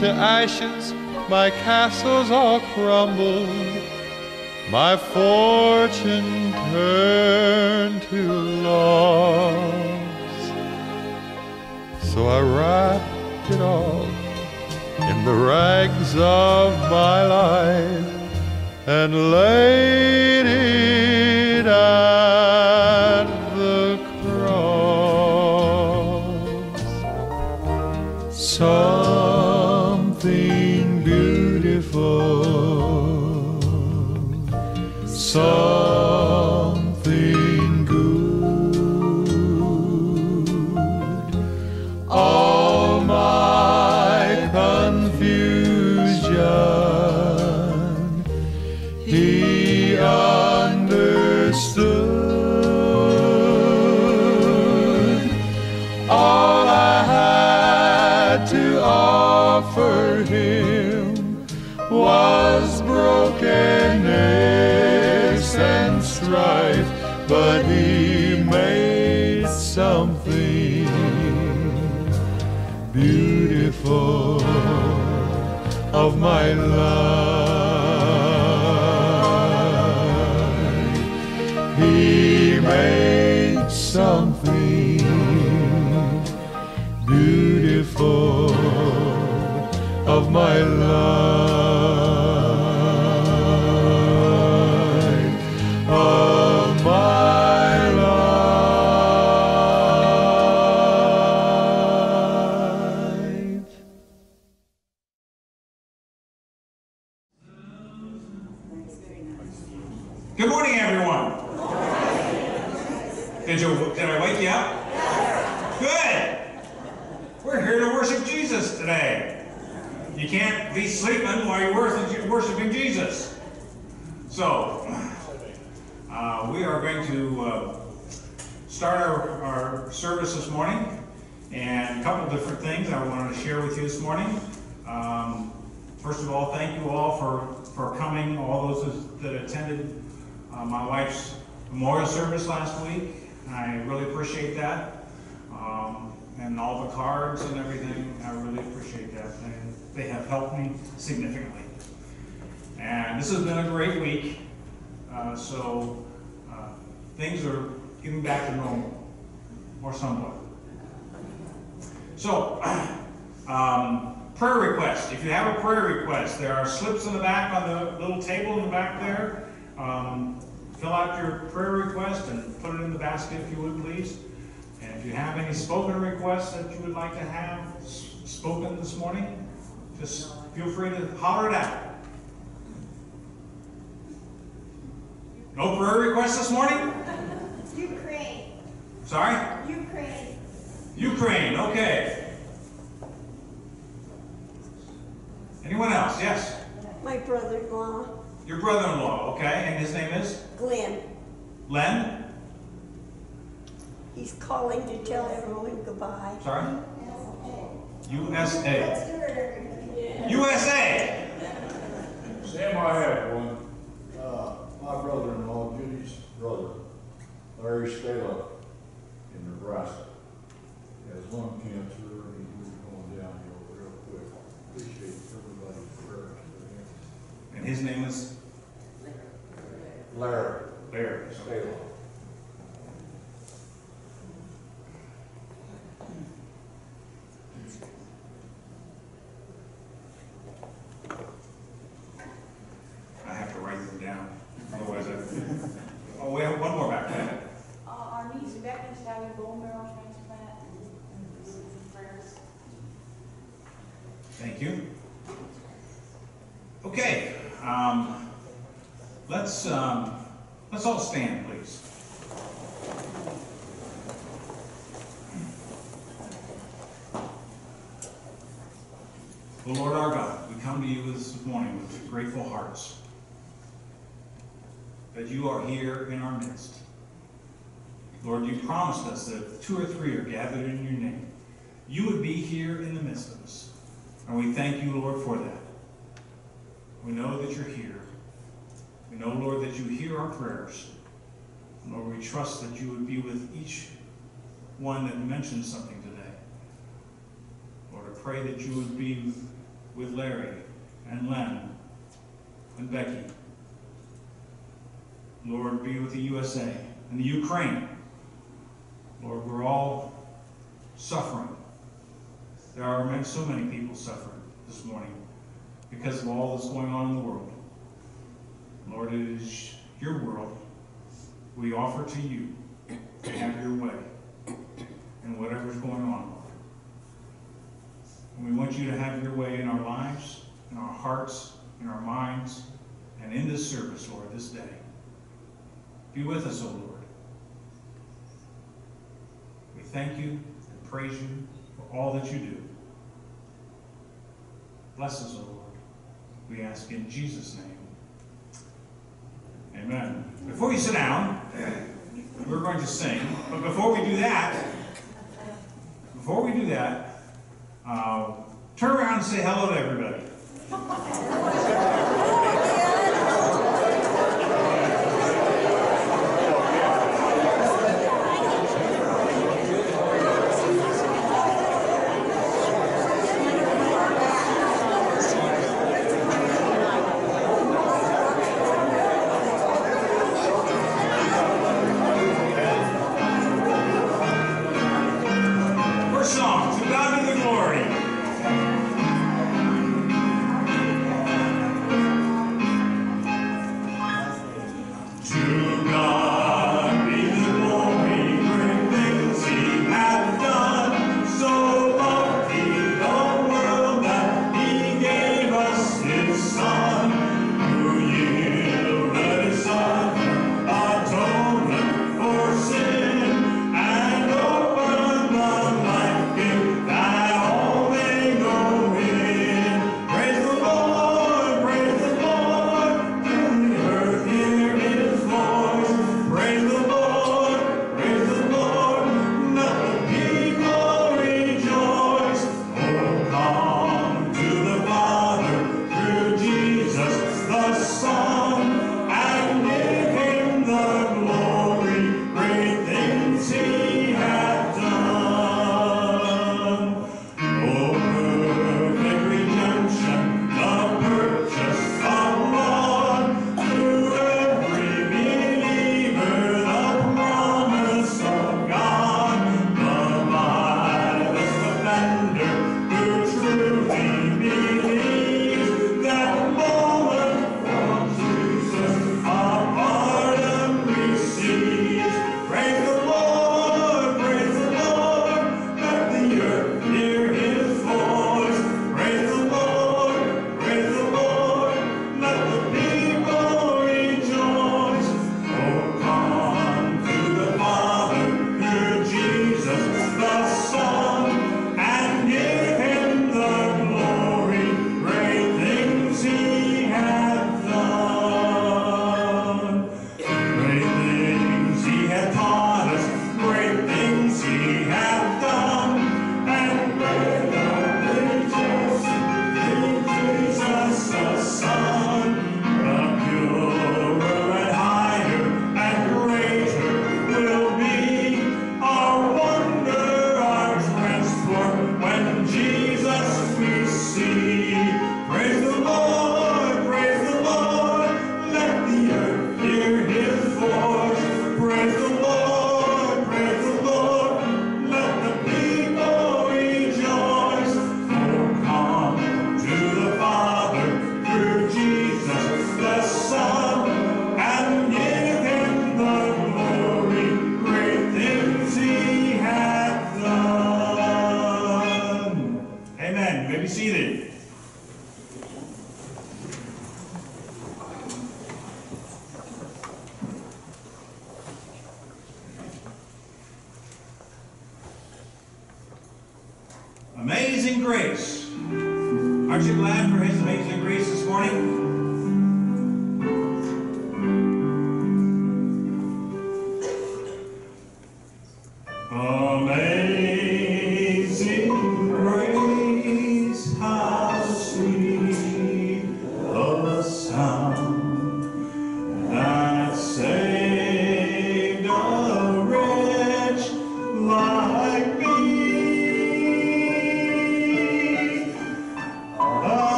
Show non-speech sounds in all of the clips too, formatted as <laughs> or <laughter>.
to ashes, my castles all crumbled, my fortune turned to loss. So I wrapped it all in the rags of my life and laid it uh, my wife's memorial service last week. I really appreciate that. Um, and all the cards and everything, I really appreciate that. And they have helped me significantly. And this has been a great week. Uh, so uh, things are getting back to normal, or somewhat. So, <clears throat> um, prayer requests. If you have a prayer request, there are slips in the back on the little table in the back there. Um, fill out your prayer request and put it in the basket if you would please. And if you have any spoken requests that you would like to have spoken this morning, just feel free to holler it out. No prayer requests this morning? Ukraine, Sorry? Ukraine. Ukraine, okay. Anyone else? Yes. My brother-in-law, Your brother-in-law, okay, and his name is Glenn, Len? he's calling to tell everyone goodbye. Sorry? USA. USA! Sam, I have one. Uh, my brother-in-law, Judy's brother, Larry Scala, in Nebraska. He has lung cancer and he's going downhill real quick. Appreciate everybody's prayers for him. And his name is Larry, Larry. Salem. I have to write them down. Otherwise, I, oh, we have one more back there. Uh, our niece Becky's having bone marrow transplant and some prayers. Thank you. Okay, um, let's, um, let's all stand, please. O Lord our God, we come to you this morning with grateful hearts that you are here in our midst. Lord, you promised us that if two or three are gathered in your name, you would be here in the midst of us. And we thank you, Lord, for that. We know that you're here. Know, Lord, that you hear our prayers. Lord, we trust that you would be with each one that mentioned something today. Lord, I pray that you would be with Larry and Len and Becky. Lord, be with the USA and the Ukraine. Lord, we're all suffering. There are so many people suffering this morning because of all that's going on in the world. Lord, it is your world. We offer to you to have your way in whatever's going on, Lord. And we want you to have your way in our lives, in our hearts, in our minds, and in this service, Lord, this day. Be with us, O Lord. We thank you and praise you for all that you do. Bless us, O Lord. We ask in Jesus' name. Amen. Before you sit down, we're going to sing. But before we do that, before we do that, uh, turn around and say hello to everybody.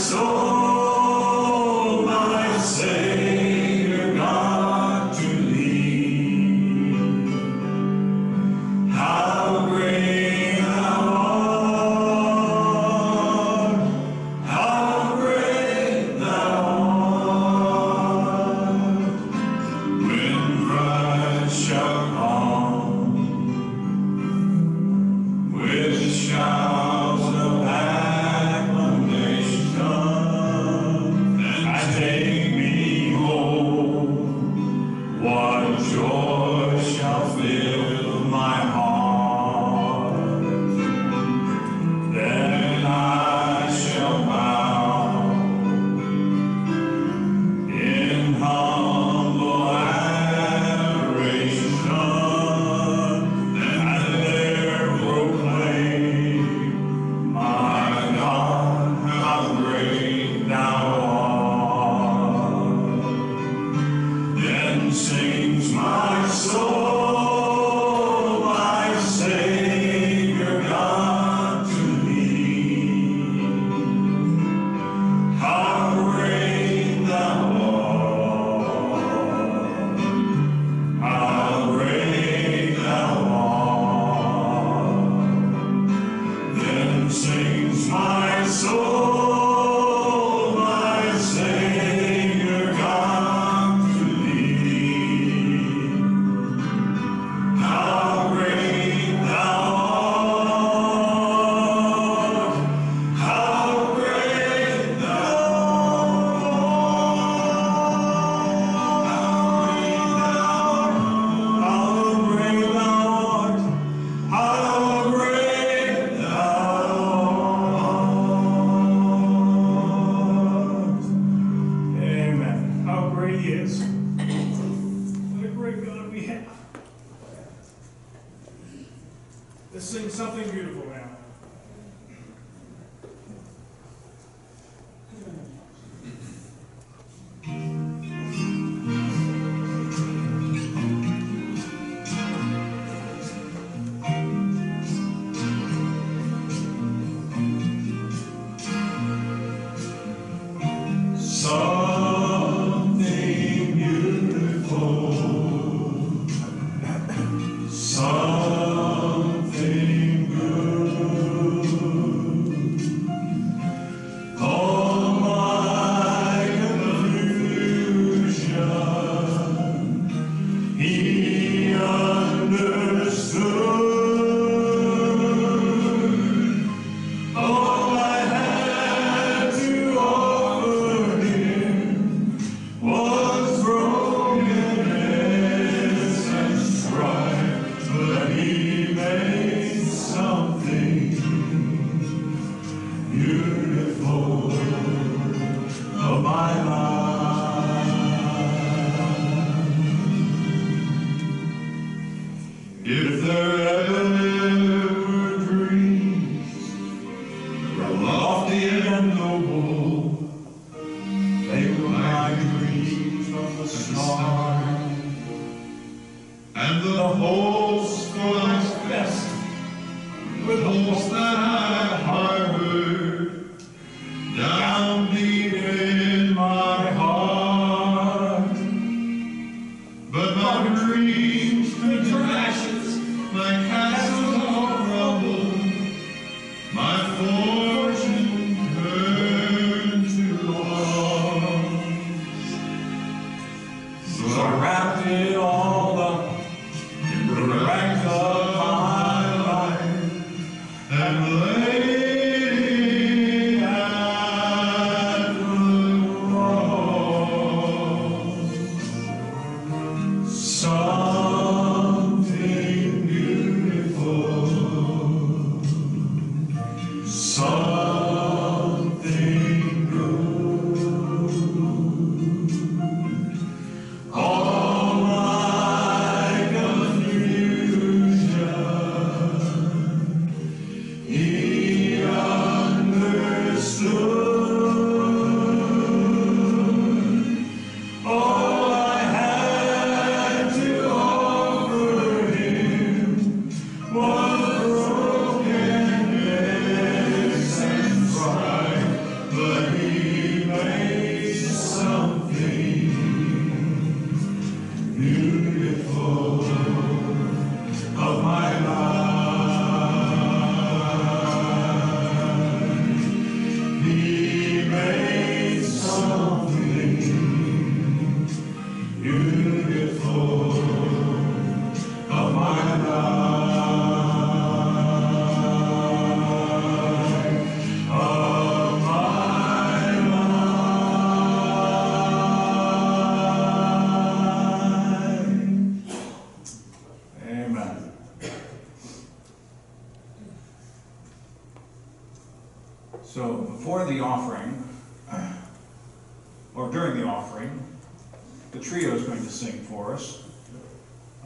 Soul,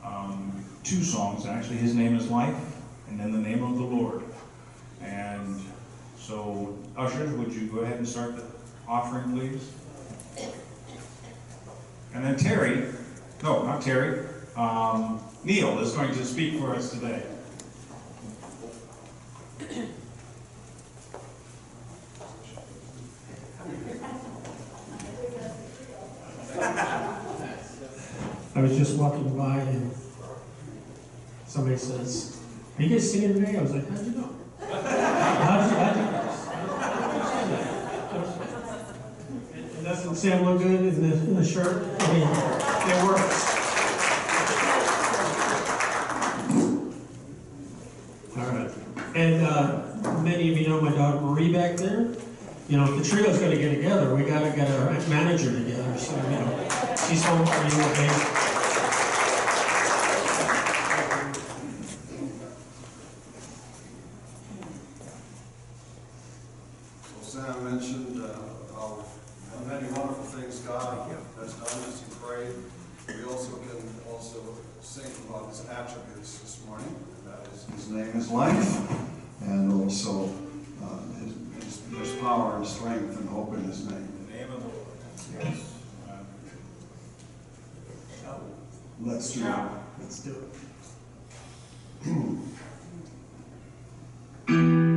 Um, two songs, actually. His name is Life, and then the name of the Lord. And so, ushers, would you go ahead and start the offering, please? And then Terry, no, not Terry, um, Neil is going to speak for us today. Was just walking by and somebody says, are you guys singing today? I was like, how'd you know? How'd you, how'd you doesn't Sam look good in the, in the shirt? I mean, it works. All right. And, uh, many of you know my daughter Marie back there. You know, if the trio's gonna get together, we gotta get our manager together, so, you know, she's home for you, okay? <coughs> and also uh, his, his, his, power and strength and hope in his name. name of the Lord. Yes. Let's do it. Let's do it. <clears throat>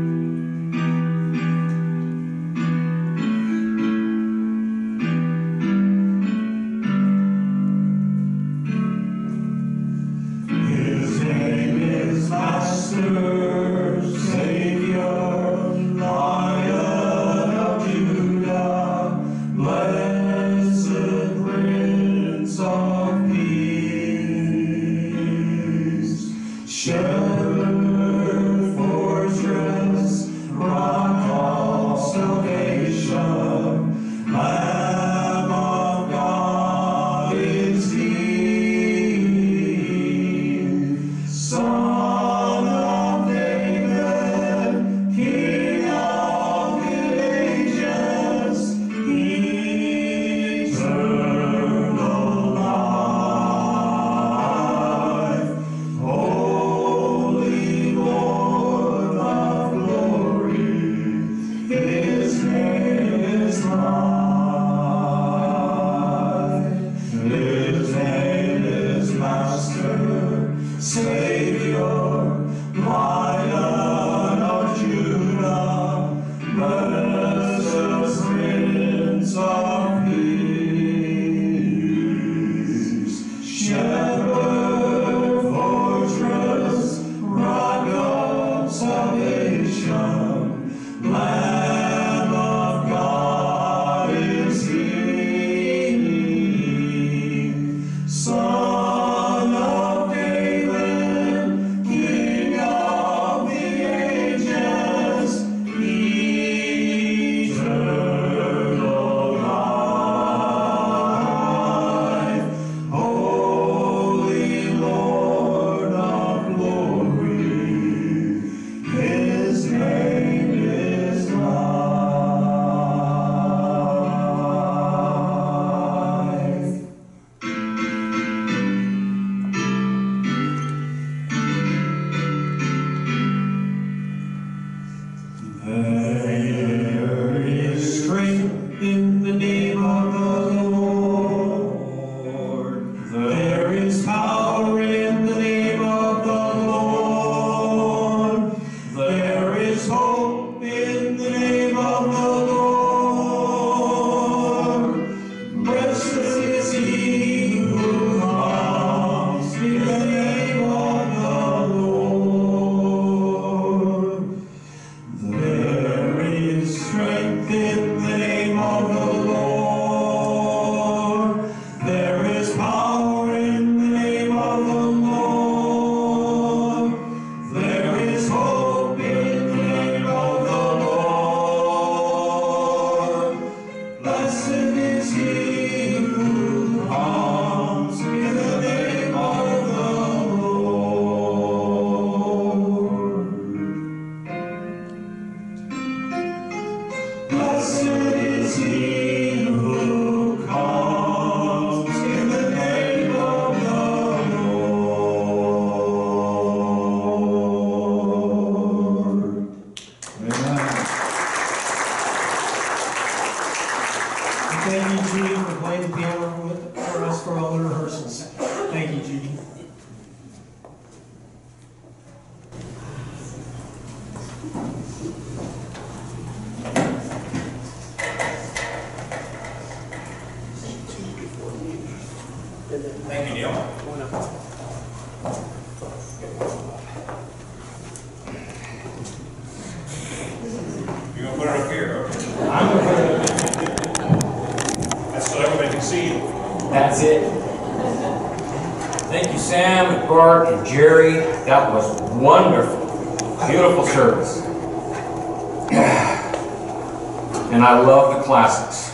and I love the classics.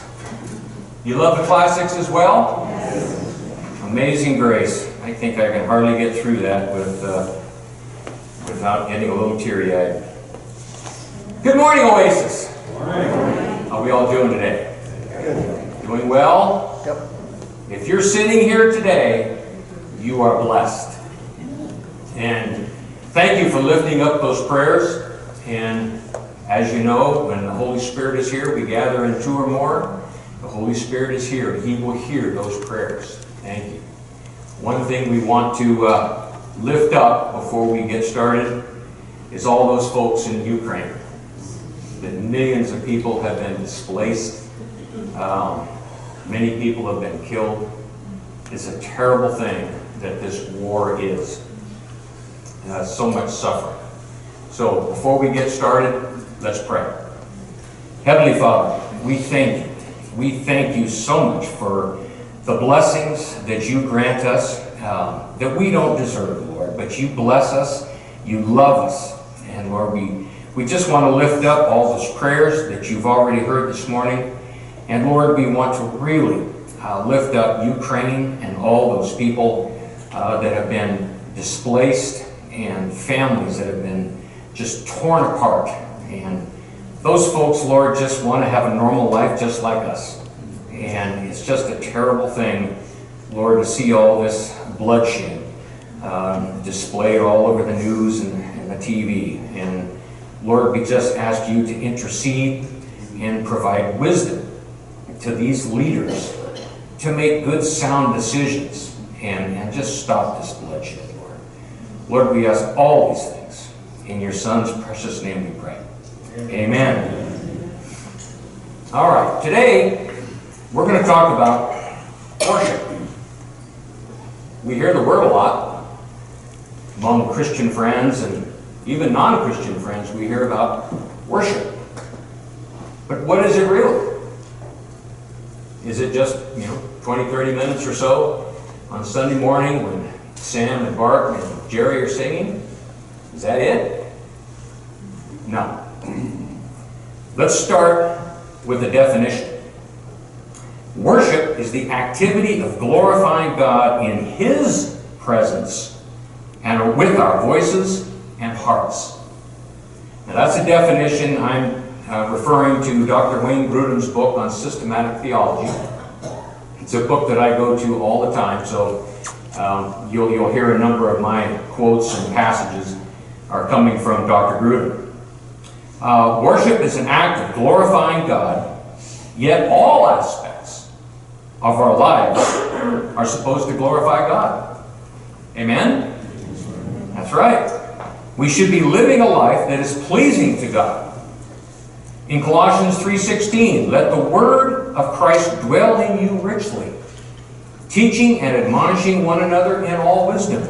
You love the classics as well? Yes. Amazing Grace. I think I can hardly get through that with, uh, without getting a little teary-eyed. Good morning, Oasis. Good morning. How are we all doing today? Good. Doing well? Yep. If you're sitting here today, you are blessed. And thank you for lifting up those prayers and as you know, when the Holy Spirit is here, we gather in two or more. The Holy Spirit is here. And he will hear those prayers. Thank you. One thing we want to uh, lift up before we get started is all those folks in Ukraine. The millions of people have been displaced. Um, many people have been killed. It's a terrible thing that this war is. Uh, so much suffering. So before we get started, let's pray. Heavenly Father, we thank you. We thank you so much for the blessings that you grant us um, that we don't deserve, Lord, but you bless us, you love us, and Lord, we, we just want to lift up all those prayers that you've already heard this morning. And Lord, we want to really uh, lift up Ukraine and all those people uh, that have been displaced and families that have been just torn apart. And those folks, Lord, just want to have a normal life just like us. And it's just a terrible thing, Lord, to see all this bloodshed um, displayed all over the news and, and the TV. And Lord, we just ask you to intercede and provide wisdom to these leaders to make good, sound decisions and, and just stop this bloodshed, Lord. Lord, we ask all these things. In your Son's precious name we pray. Amen. All right, today we're going to talk about worship. We hear the word a lot among Christian friends and even non Christian friends. We hear about worship. But what is it really? Is it just, you know, 20, 30 minutes or so on Sunday morning when Sam and Bart and Jerry are singing? Is that it? No. Let's start with the definition. Worship is the activity of glorifying God in His presence and with our voices and hearts. Now that's a definition I'm uh, referring to Dr. Wayne Grudem's book on systematic theology. It's a book that I go to all the time, so um, you'll, you'll hear a number of my quotes and passages are coming from Dr. Grudem. Uh, worship is an act of glorifying God, yet all aspects of our lives are supposed to glorify God. Amen? That's right. We should be living a life that is pleasing to God. In Colossians 3:16, let the word of Christ dwell in you richly, teaching and admonishing one another in all wisdom,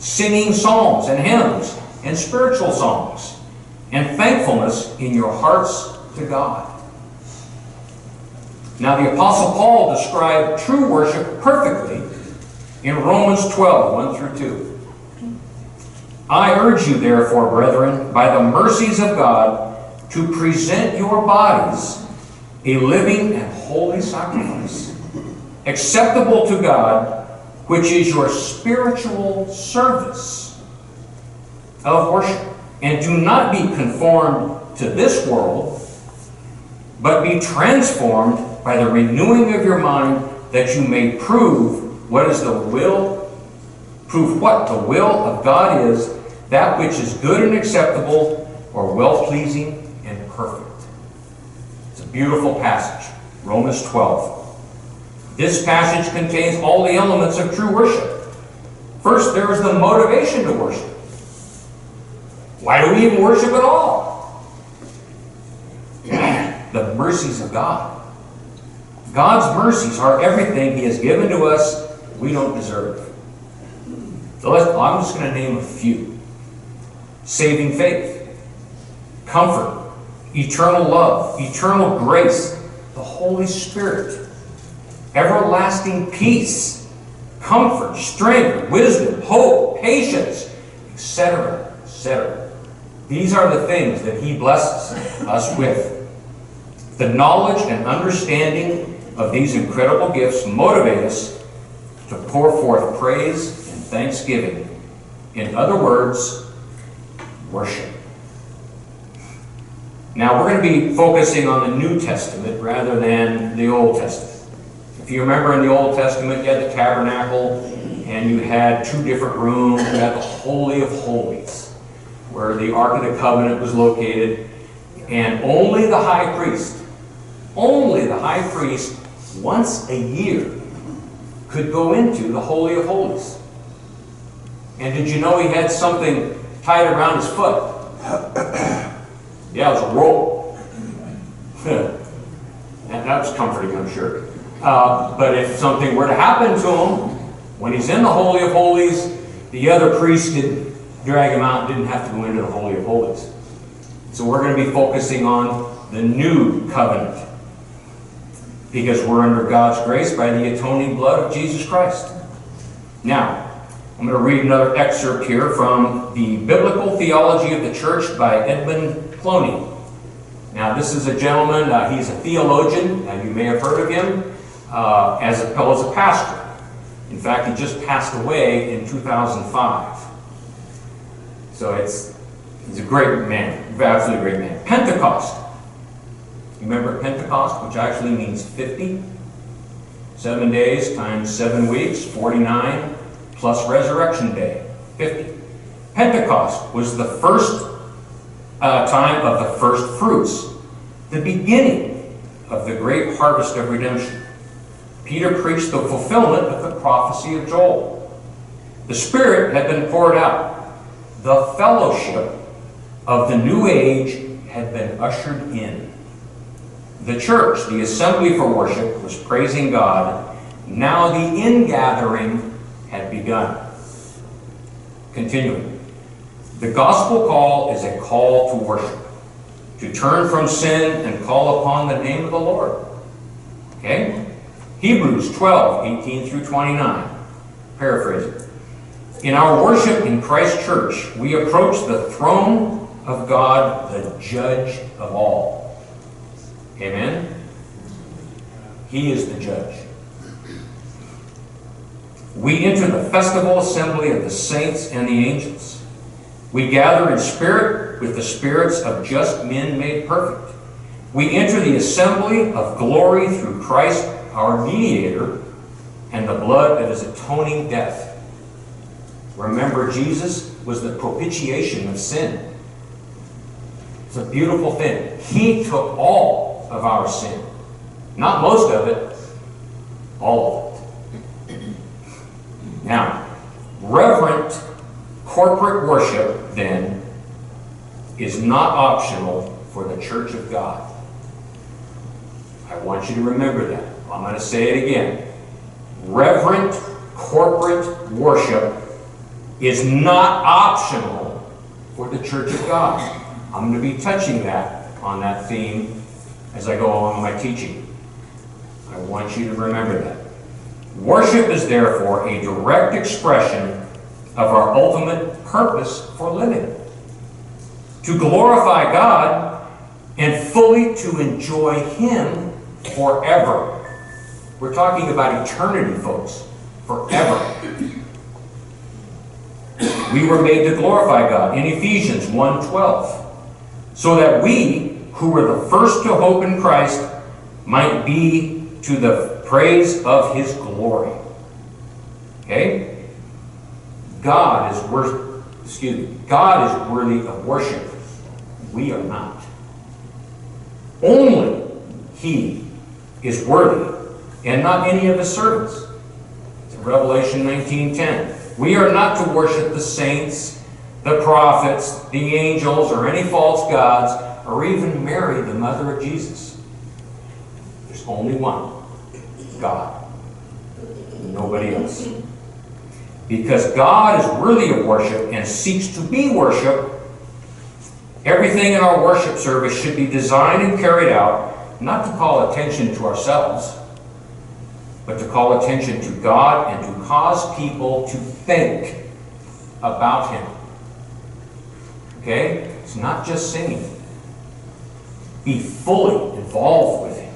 singing psalms and hymns and spiritual songs, and thankfulness in your hearts to God. Now the Apostle Paul described true worship perfectly in Romans 12, 1 through 2. I urge you, therefore, brethren, by the mercies of God, to present your bodies a living and holy sacrifice, acceptable to God, which is your spiritual service of worship. And do not be conformed to this world, but be transformed by the renewing of your mind, that you may prove what is the will, prove what the will of God is, that which is good and acceptable, or well pleasing and perfect. It's a beautiful passage, Romans 12. This passage contains all the elements of true worship. First, there is the motivation to worship. Why do we even worship at all? the mercies of God. God's mercies are everything He has given to us we don't deserve. So I'm just going to name a few saving faith, comfort, eternal love, eternal grace, the Holy Spirit, everlasting peace, comfort, strength, wisdom, hope, patience, etc., etc. These are the things that He blesses us with. The knowledge and understanding of these incredible gifts motivate us to pour forth praise and thanksgiving. In other words, worship. Now, we're going to be focusing on the New Testament rather than the Old Testament. If you remember in the Old Testament, you had the tabernacle and you had two different rooms. You had the Holy of Holies, where the Ark of the Covenant was located, and only the high priest, only the high priest, once a year, could go into the Holy of Holies. And did you know he had something tied around his foot? <coughs> Yeah, it was a rope. <laughs> and that was comforting, I'm sure. Uh, but if something were to happen to him, when he's in the Holy of Holies, the other priest could drag him out didn't have to go into the Holy of Holies. So we're going to be focusing on the new covenant because we're under God's grace by the atoning blood of Jesus Christ. Now, I'm going to read another excerpt here from the Biblical Theology of the Church by Edmund Clowney. Now, this is a gentleman, uh, he's a theologian, and you may have heard of him, uh, as well as a pastor. In fact, he just passed away in 2005. So it's, he's a great man, absolutely great man. Pentecost. Remember Pentecost, which actually means 50? Seven days times seven weeks, 49, plus Resurrection Day, 50. Pentecost was the first uh, time of the first fruits, the beginning of the great harvest of redemption. Peter preached the fulfillment of the prophecy of Joel. The Spirit had been poured out. The fellowship of the new age had been ushered in. The church, the assembly for worship, was praising God. Now the ingathering had begun. Continuing. The gospel call is a call to worship, to turn from sin and call upon the name of the Lord. Okay? Hebrews 12, 18 through 29. Paraphrasing. In our worship in Christ Church, we approach the throne of God, the judge of all. Amen? He is the judge. We enter the festival assembly of the saints and the angels. We gather in spirit with the spirits of just men made perfect. We enter the assembly of glory through Christ, our mediator, and the blood of his atoning death. Remember, Jesus was the propitiation of sin. It's a beautiful thing. He took all of our sin. Not most of it, all of it. Now, reverent corporate worship, then, is not optional for the church of God. I want you to remember that. I'm going to say it again. Reverent corporate worship is not optional for the church of God. I'm going to be touching that on that theme as I go along my teaching. I want you to remember that. Worship is therefore a direct expression of our ultimate purpose for living. To glorify God and fully to enjoy Him forever. We're talking about eternity, folks. Forever. We were made to glorify God in Ephesians 1.12. So that we, who were the first to hope in Christ, might be to the praise of His glory. Okay? God is worth, excuse me, God is worthy of worship. We are not. Only He is worthy, and not any of His servants. It's Revelation 19.10. We are not to worship the saints, the prophets, the angels, or any false gods, or even Mary, the mother of Jesus. There's only one. God. Nobody else. Because God is worthy of worship and seeks to be worshiped, everything in our worship service should be designed and carried out not to call attention to ourselves, but to call attention to God and to cause people to think about Him. Okay? It's not just singing. Be fully involved with Him.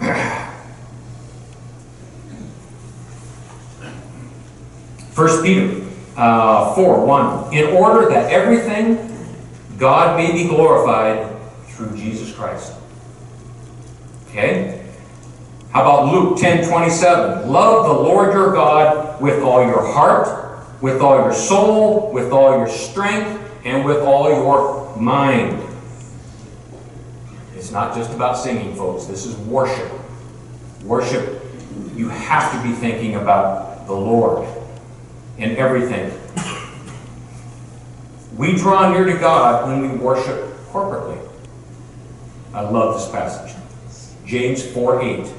<clears throat> First Peter uh, 4 1. In order that everything God may be glorified through Jesus Christ. Okay? How about Luke 10 27? Love the Lord your God with all your heart, with all your soul, with all your strength, and with all your mind. It's not just about singing, folks. This is worship. Worship, you have to be thinking about the Lord in everything. We draw near to God when we worship corporately. I love this passage. James 4 8.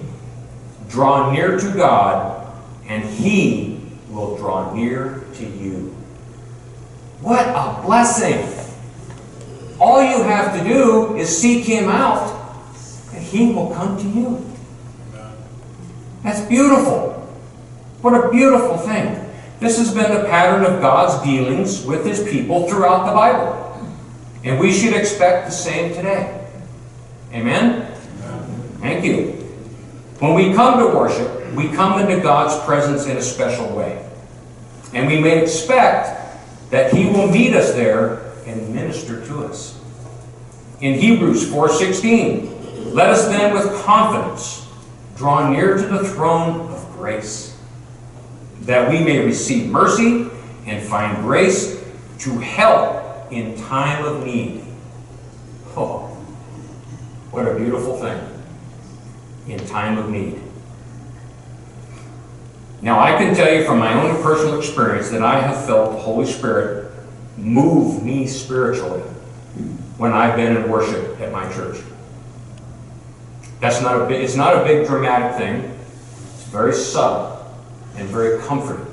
Draw near to God, and He will draw near to you. What a blessing! All you have to do is seek Him out, and He will come to you. That's beautiful. What a beautiful thing. This has been the pattern of God's dealings with His people throughout the Bible. And we should expect the same today. Amen? Thank you. When we come to worship, we come into God's presence in a special way. And we may expect that He will meet us there and minister to us. In Hebrews 4:16, let us then with confidence draw near to the throne of grace, that we may receive mercy and find grace to help in time of need. Oh, what a beautiful thing. In time of need. Now, I can tell you from my own personal experience that I have felt the Holy Spirit move me spiritually when I've been in worship at my church. That's not a big, it's not a big dramatic thing. It's very subtle and very comforting.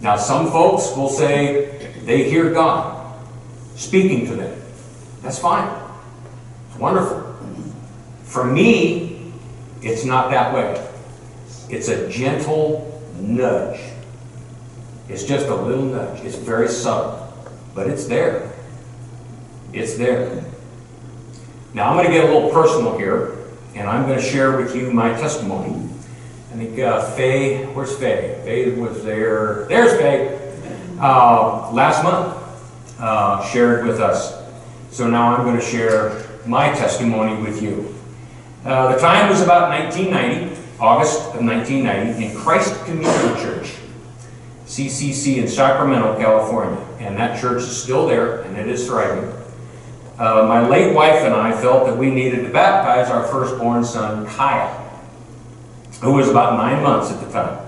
Now, some folks will say they hear God speaking to them. That's fine. It's wonderful. For me, it's not that way. It's a gentle nudge. It's just a little nudge. It's very subtle, but it's there. It's there. Now, I'm going to get a little personal here, and I'm going to share with you my testimony. I think uh, Faye, where's Faye? Faye was there. There's Faye. Uh, last month, uh, shared with us. So now I'm going to share my testimony with you. Uh, the time was about 1990, August of 1990, in Christ Community Church, CCC in Sacramento, California. And that church is still there, and it is thriving. Uh, my late wife and I felt that we needed to baptize our firstborn son, Kyle, who was about nine months at the time.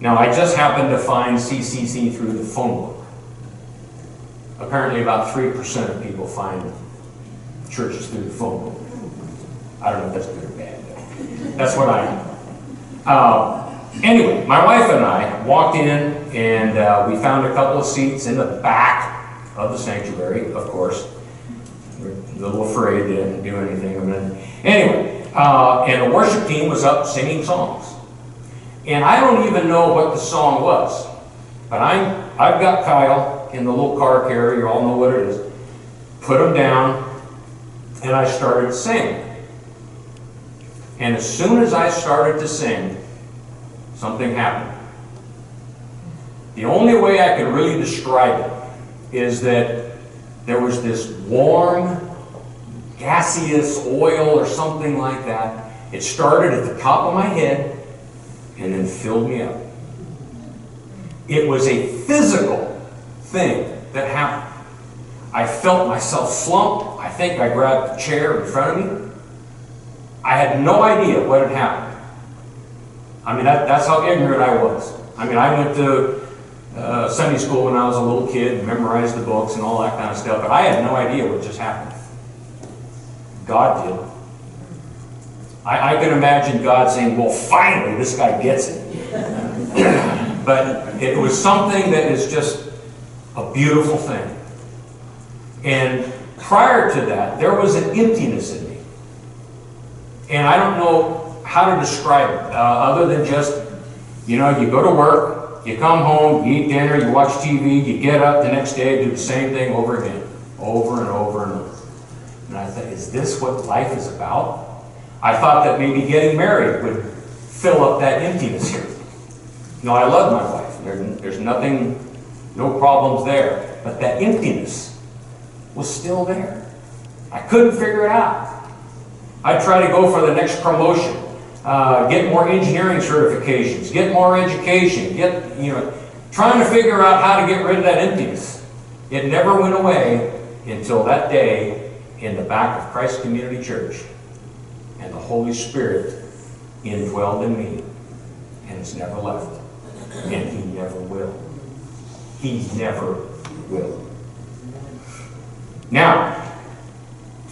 Now, I just happened to find CCC through the phone book. Apparently, about 3% of people find churches through the phone book. I don't know if that's good or bad. That's what I know. Uh, anyway, my wife and I walked in and uh, we found a couple of seats in the back of the sanctuary, of course. We're a little afraid to do anything. Anyway, uh, and the worship team was up singing songs. And I don't even know what the song was, but I'm, I've got Kyle in the little car carrier, you all know what it is, put him down, and I started singing. And as soon as I started to sing, something happened. The only way I could really describe it is that there was this warm, gaseous oil or something like that. It started at the top of my head and then filled me up. It was a physical thing that happened. I felt myself slump. I think I grabbed the chair in front of me. I had no idea what had happened. I mean, that, that's how ignorant I was. I mean, I went to uh, Sunday school when I was a little kid, memorized the books and all that kind of stuff, but I had no idea what just happened. God did. I, I can imagine God saying, well, finally, this guy gets it. <laughs> but it was something that is just a beautiful thing. And prior to that, there was an emptiness in. And I don't know how to describe it, uh, other than just, you know, you go to work, you come home, you eat dinner, you watch TV, you get up the next day, do the same thing over again, over and over and over. And I thought, is this what life is about? I thought that maybe getting married would fill up that emptiness here. No, I love my wife. There, there's nothing, no problems there. But that emptiness was still there. I couldn't figure it out. I'd try to go for the next promotion. uh, get more engineering certifications, get more education, get, you know, trying to figure out how to get rid of that emptiness. It never went away until that day in the back of Christ Community Church. And the Holy Spirit indwelled in me. And it's never left. And He never will. He never will. Now,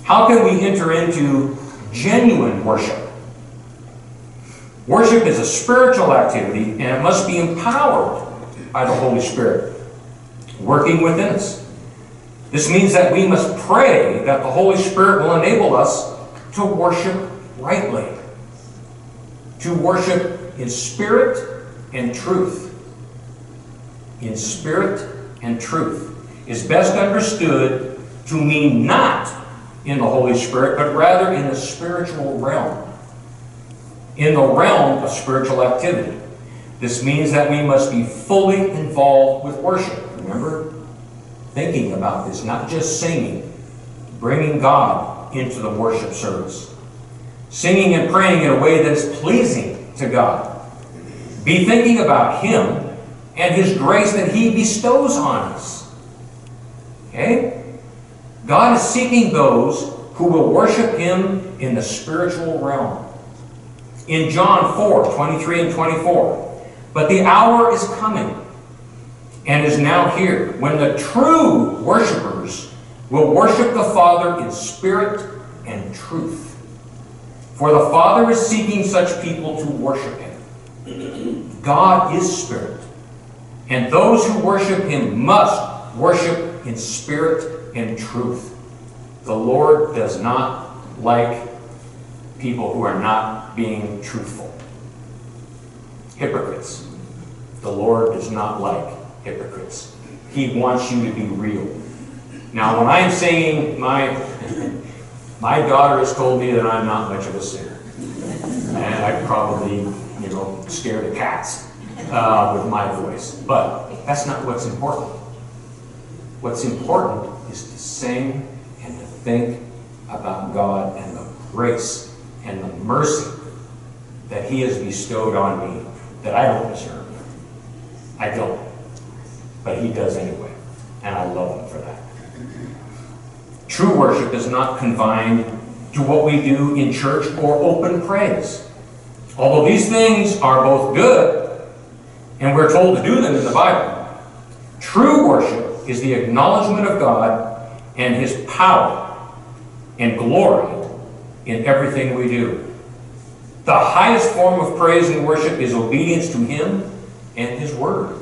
how can we enter into genuine worship? Worship is a spiritual activity and it must be empowered by the Holy Spirit working within us. This means that we must pray that the Holy Spirit will enable us to worship rightly, to worship in spirit and truth. In spirit and truth is best understood to mean not in the Holy Spirit, but rather in the spiritual realm. In the realm of spiritual activity. This means that we must be fully involved with worship. Remember? Thinking about this, not just singing, bringing God into the worship service. Singing and praying in a way that is pleasing to God. Be thinking about Him and His grace that He bestows on us. Okay? God is seeking those who will worship Him in the spiritual realm. In John 4 23 and 24, but the hour is coming and is now here when the true worshipers will worship the Father in spirit and truth. For the Father is seeking such people to worship Him. God is spirit, and those who worship Him must worship in spirit and truth. The Lord does not like people who are not being truthful. Hypocrites. The Lord does not like hypocrites. He wants you to be real. Now, when I'm saying my <laughs> my daughter has told me that I'm not much of a singer, and I probably, you know, scare the cats uh, with my voice. But that's not what's important. What's important is to sing and to think about God and the grace and the mercy that He has bestowed on me that I don't deserve. I don't. But He does anyway. And I love Him for that. True worship is not confined to what we do in church or open praise. Although these things are both good, and we're told to do them in the Bible, true worship is the acknowledgement of God and His power and glory in everything we do. The highest form of praise and worship is obedience to Him and His Word.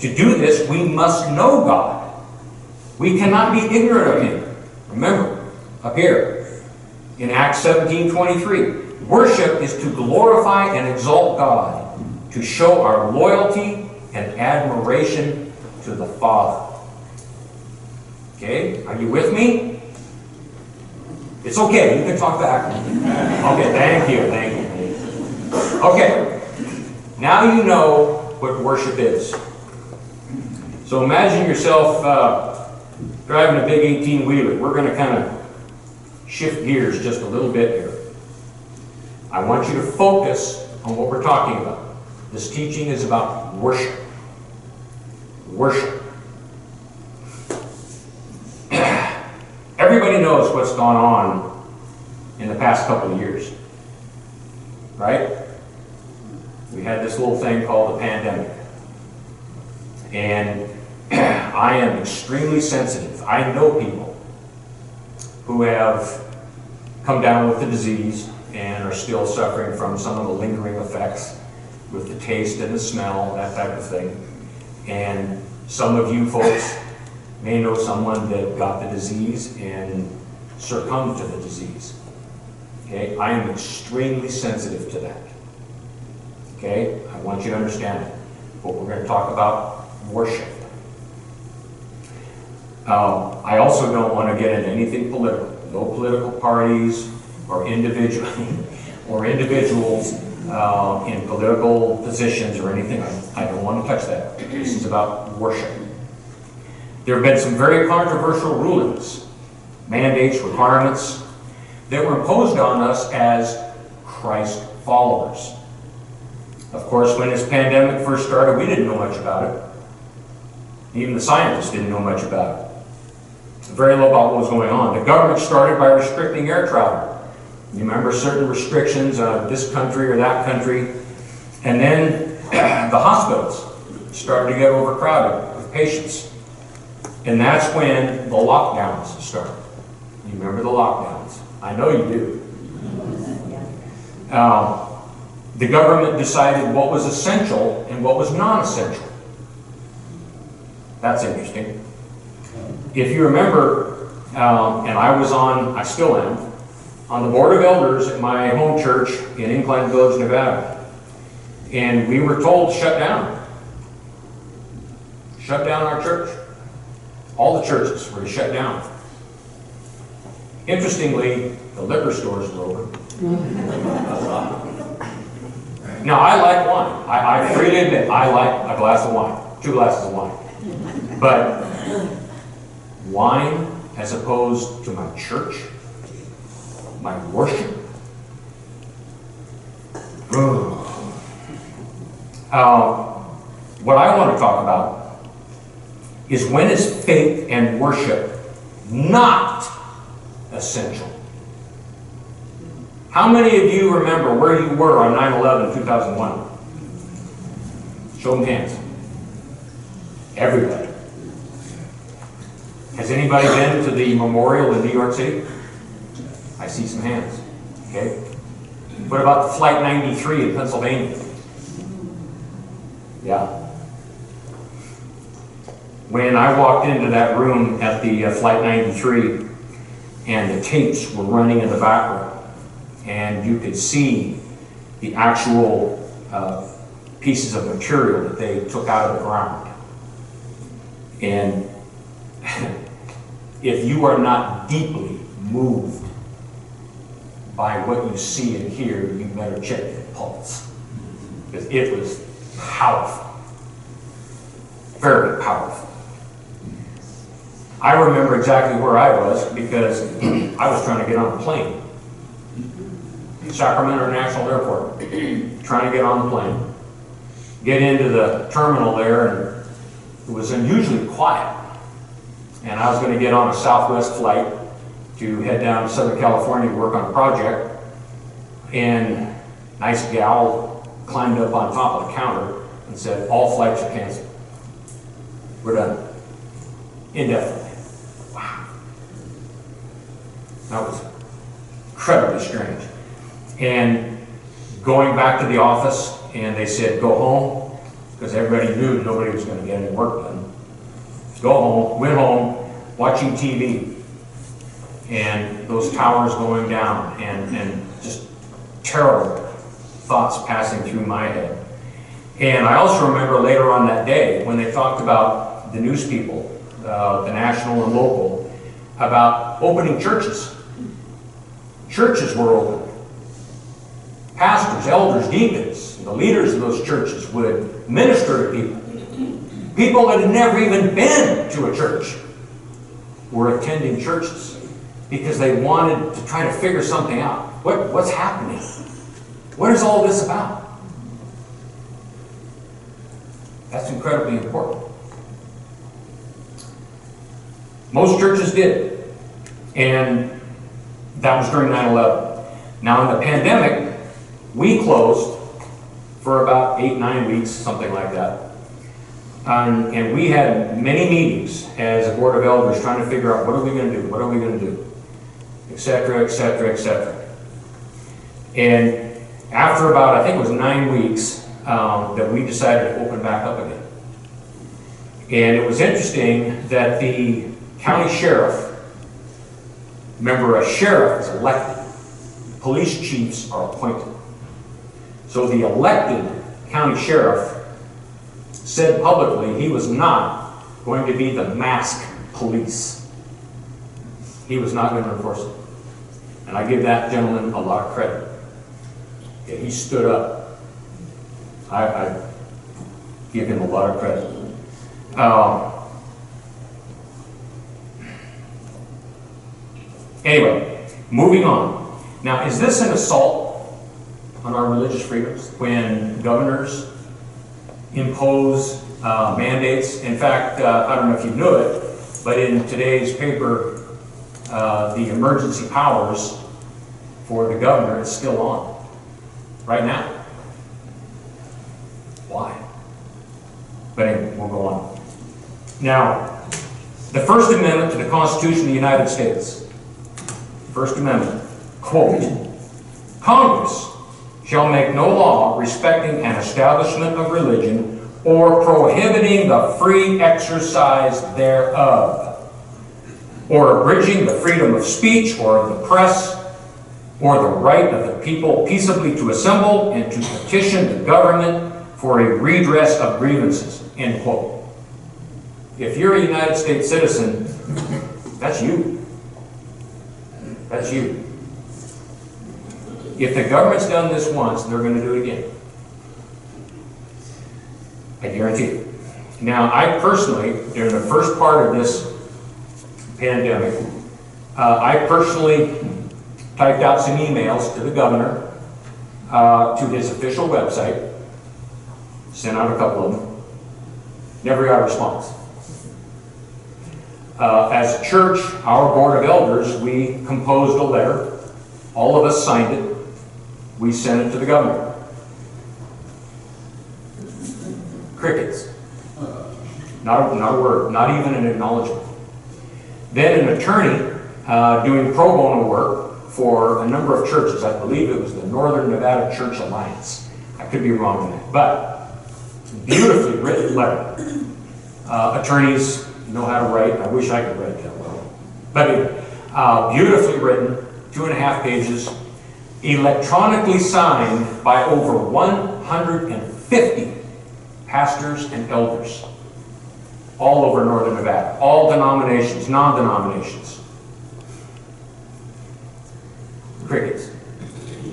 To do this, we must know God. We cannot be ignorant of Him. Remember, up here in Acts 17 23, worship is to glorify and exalt God, to show our loyalty and admiration to the Father. Okay, are you with me? It's okay, you can talk back. Okay, thank you, thank you. Okay, now you know what worship is. So imagine yourself uh, driving a big 18 wheeler. We're going to kind of shift gears just a little bit here. I want you to focus on what we're talking about. This teaching is about worship. Worship. Everybody knows what's gone on in the past couple of years. Right? We had this little thing called the pandemic. And <clears throat> I am extremely sensitive. I know people who have come down with the disease and are still suffering from some of the lingering effects with the taste and the smell, that type of thing. And some of you folks may know someone that got the disease and succumbed to the disease. Okay, I am extremely sensitive to that. Okay, I want you to understand it. But we're going to talk about worship. Um, I also don't want to get into anything political. No political parties or individual <laughs> or individuals uh, in political positions or anything. I, I don't want to touch that. This is about worship. There have been some very controversial rulings, mandates, requirements that were imposed on us as Christ followers. Of course, when this pandemic first started, we didn't know much about it. Even the scientists didn't know much about it. Very little about what was going on. The government started by restricting air travel. You remember certain restrictions on this country or that country. And then <clears throat> the hospitals started to get overcrowded with patients. And that's when the lockdowns started. You remember the lockdowns? I know you do. <laughs> Um, the government decided what was essential and what was non-essential. That's interesting. If you remember, um, and I was on, I still am, on the board of elders at my home church in Incline Village, Nevada. And we were told to shut down. Shut down our church. All the churches were to shut down. Interestingly, the liquor stores were open. Now, I like wine. I, I freely admit, I like a glass of wine, two glasses of wine. But wine as opposed to my church, my worship. Uh, what I want to talk about is when is faith and worship not essential? How many of you remember where you were on 9 11 2001? Show them hands. Everybody. Has anybody been to the memorial in New York City? I see some hands. Okay. What about Flight 93 in Pennsylvania? Yeah. When I walked into that room at the uh, Flight 93 and the tapes were running in the background, and you could see the actual uh, pieces of material that they took out of the ground. And <laughs> if you are not deeply moved by what you see and hear, you better check your pulse. Because it was powerful. Very powerful. I remember exactly where I was because I was trying to get on a plane. Sacramento International Airport, trying to get on the plane. Get into the terminal there, and it was unusually quiet. And I was going to get on a Southwest flight to head down to Southern California to work on a project. And nice gal climbed up on top of the counter and said, all flights are canceled. We're done. Indefinitely. Wow. That was incredibly strange. And going back to the office, and they said, go home, because everybody knew nobody was going to get any work done. Go home, went home, watching TV, and those towers going down, and, and just terrible thoughts passing through my head. And I also remember later on that day when they talked about the news people, uh, the national and local, about opening churches. Churches were open. Pastors, elders, deacons, the leaders of those churches would minister to people. People that had never even been to a church were attending churches because they wanted to try to figure something out. What, what's happening? What is all this about? That's incredibly important. Most churches did. And that was during 9 11. Now, in the pandemic, we closed for about eight, nine weeks, something like that. Um, and we had many meetings as a board of elders trying to figure out what are we going to do, what are we going to do, etc., etc., etc. And after about, I think it was nine weeks, um, that we decided to open back up again. And it was interesting that the county sheriff, remember, a sheriff is elected, police chiefs are appointed. So the elected county sheriff said publicly he was not going to be the mask police. He was not going to enforce it. And I give that gentleman a lot of credit. Yeah, he stood up. I, I give him a lot of credit. Um, anyway, moving on. Now, is this an assault on our religious freedoms when governors impose uh, mandates. In fact, uh, I don't know if you knew it, but in today's paper, uh, the emergency powers for the governor is still on right now. Why? But anyway, we'll go on. Now, the First Amendment to the Constitution of the United States. First Amendment, quote, Congress shall make no law respecting an establishment of religion or prohibiting the free exercise thereof, or abridging the freedom of speech or of the press, or the right of the people peaceably to assemble and to petition the government for a redress of grievances, end quote. If you're a United States citizen, that's you. That's you. If the government's done this once, they're going to do it again. I guarantee it. Now, I personally, during the first part of this pandemic, uh, I personally typed out some emails to the governor, uh, to his official website, sent out a couple of them, never got a response. Uh, as a church, our board of elders, we composed a letter. All of us signed it. We sent it to the governor. Crickets. Not a, not a word, not even an acknowledgement. Then an attorney uh, doing pro bono work for a number of churches. I believe it was the Northern Nevada Church Alliance. I could be wrong on that, but beautifully written letter. Uh, attorneys know how to write. I wish I could write that well. But anyway, uh, beautifully written, two and a half pages, electronically signed by over 150 pastors and elders all over northern Nevada, all denominations, non-denominations. Crickets.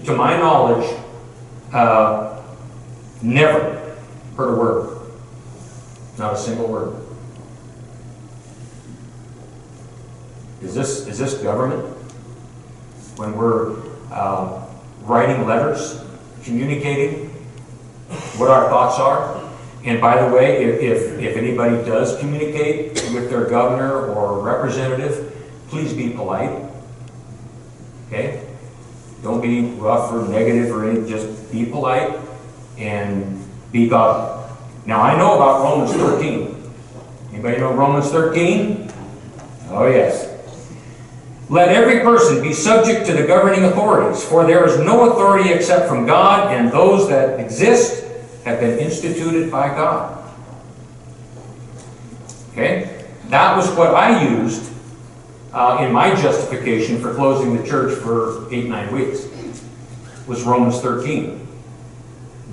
To my knowledge, uh, never heard a word. Not a single word. Is this, is this government? When we're uh, writing letters, communicating what our thoughts are? And by the way, if, if, if anybody does communicate with their governor or representative, please be polite. Okay? Don't be rough or negative or anything, just be polite and be godly. Now I know about Romans 13. Anybody know Romans 13? Oh yes. Let every person be subject to the governing authorities, for there is no authority except from God, and those that exist have been instituted by God. Okay? That was what I used uh, in my justification for closing the church for eight, nine weeks, was Romans 13.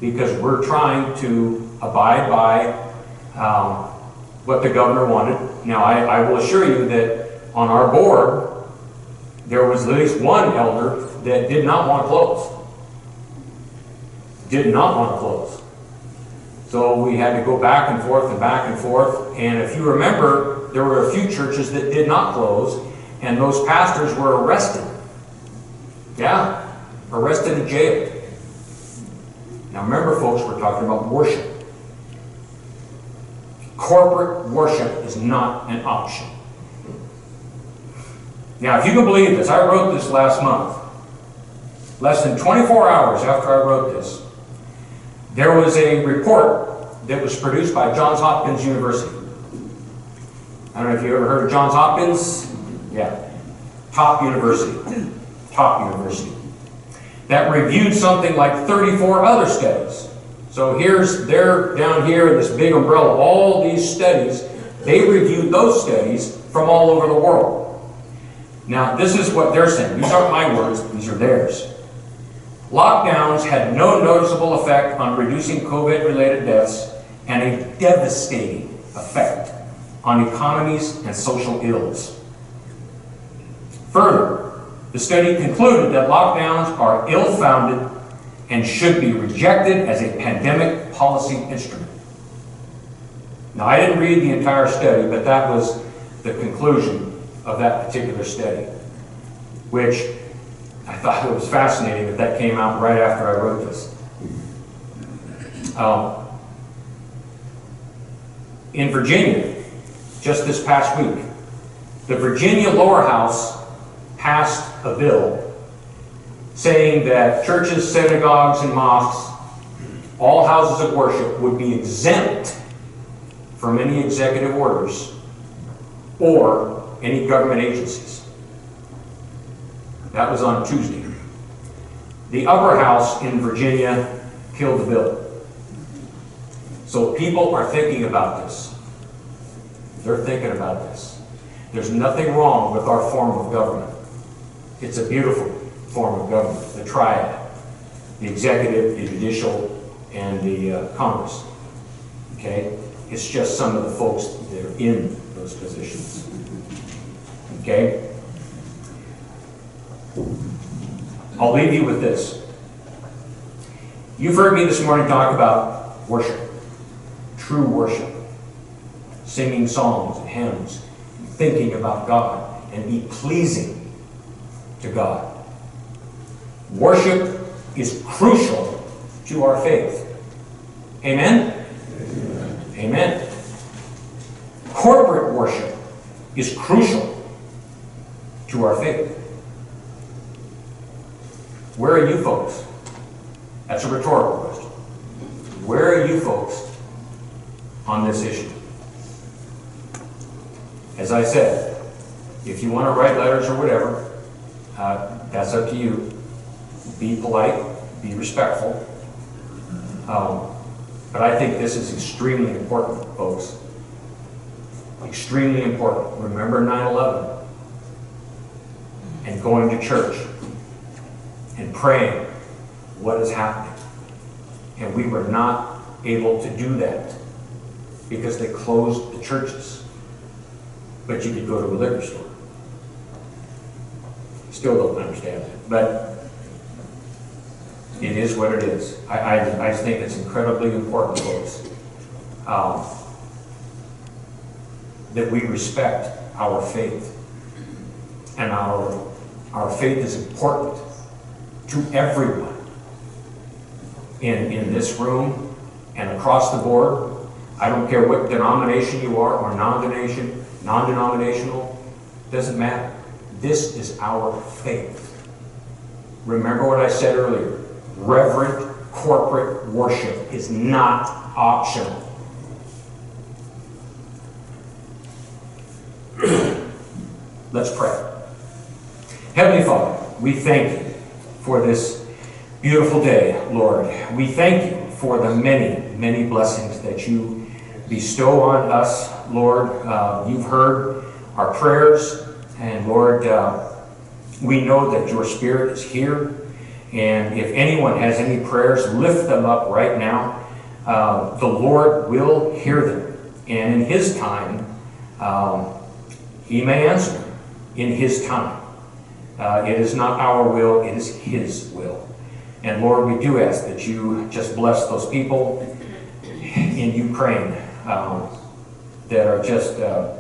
Because we're trying to abide by um, what the governor wanted. Now, I, I will assure you that on our board, there was at least one elder that did not want to close. Did not want to close. So we had to go back and forth and back and forth. And if you remember, there were a few churches that did not close, and those pastors were arrested. Yeah, arrested and jailed. Now remember, folks, we're talking about worship. Corporate worship is not an option. Now, if you can believe this, I wrote this last month. Less than 24 hours after I wrote this, there was a report that was produced by Johns Hopkins University. I don't know if you ever heard of Johns Hopkins. Yeah. Top university. Top university. That reviewed something like 34 other studies. So here's, they're down here in this big umbrella, all these studies, they reviewed those studies from all over the world. Now, this is what they're saying. These aren't my words, these are theirs. Lockdowns had no noticeable effect on reducing COVID-related deaths and a devastating effect on economies and social ills. Further, the study concluded that lockdowns are ill-founded and should be rejected as a pandemic policy instrument. Now, I didn't read the entire study, but that was the conclusion of that particular study, which I thought it was fascinating that that came out right after I wrote this. Um, in Virginia, just this past week, the Virginia lower house passed a bill saying that churches, synagogues, and mosques, all houses of worship, would be exempt from any executive orders or any government agencies. That was on Tuesday. The upper house in Virginia killed the bill. So people are thinking about this. They're thinking about this. There's nothing wrong with our form of government. It's a beautiful form of government, the triad, the executive, the judicial, and the uh, Congress. Okay? It's just some of the folks that are in those positions. Okay? I'll leave you with this. You've heard me this morning talk about worship, true worship, singing songs and hymns, thinking about God, and be pleasing to God. Worship is crucial to our faith. Amen? Amen. Corporate worship is crucial to our faith. Where are you folks? That's a rhetorical question. Where are you folks on this issue? As I said, if you want to write letters or whatever, uh, that's up to you. Be polite, be respectful. Um, but I think this is extremely important, folks. Extremely important. Remember 9 11 and going to church and praying what is happening. And we were not able to do that because they closed the churches. But you could go to a liquor store. Still don't understand that. But it is what it is. I, I, I think it's incredibly important, folks, um, that we respect our faith. And our, our faith is important to everyone in, in this room and across the board. I don't care what denomination you are or non-denomination, non-denominational, doesn't matter. This is our faith. Remember what I said earlier. Reverent corporate worship is not optional. <clears throat> Let's pray. Heavenly Father, we thank you for this beautiful day, Lord. We thank you for the many, many blessings that you bestow on us, Lord. Uh, you've heard our prayers, and Lord, uh, we know that your Spirit is here. And if anyone has any prayers, lift them up right now. Uh, the Lord will hear them. And in His time, um, He may answer in His time. Uh, it is not our will, it is His will. And Lord, we do ask that you just bless those people in Ukraine um, that are just uh,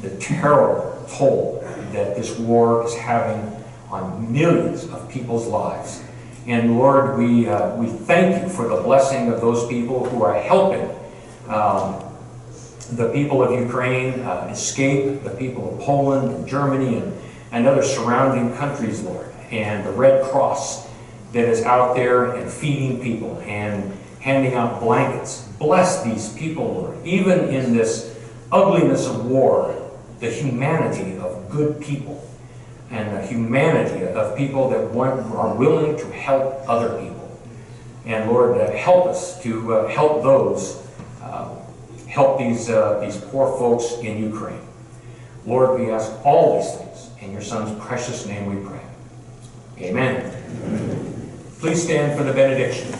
the terrible toll that this war is having on millions of people's lives. And Lord, we, uh, we thank you for the blessing of those people who are helping um, the people of Ukraine uh, escape, the people of Poland and Germany and, and other surrounding countries, Lord. And the Red Cross that is out there and feeding people and handing out blankets. Bless these people, Lord. Even in this ugliness of war, the humanity of good people and the humanity of people that want, are willing to help other people. And Lord, uh, help us to uh, help those, uh, help these, uh, these poor folks in Ukraine. Lord, we ask all these things in your Son's precious name we pray. Amen. Please stand for the benediction.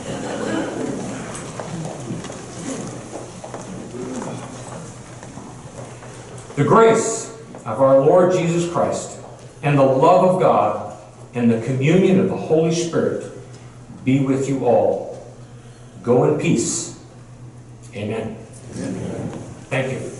The grace of our Lord Jesus Christ and the love of God and the communion of the Holy Spirit be with you all. Go in peace. Amen. Thank you.